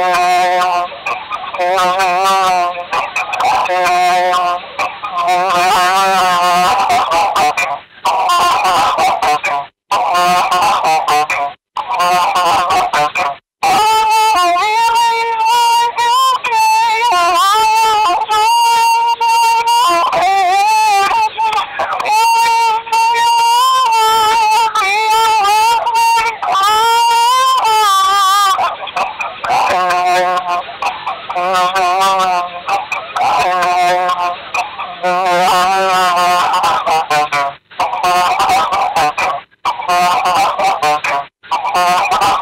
Oh,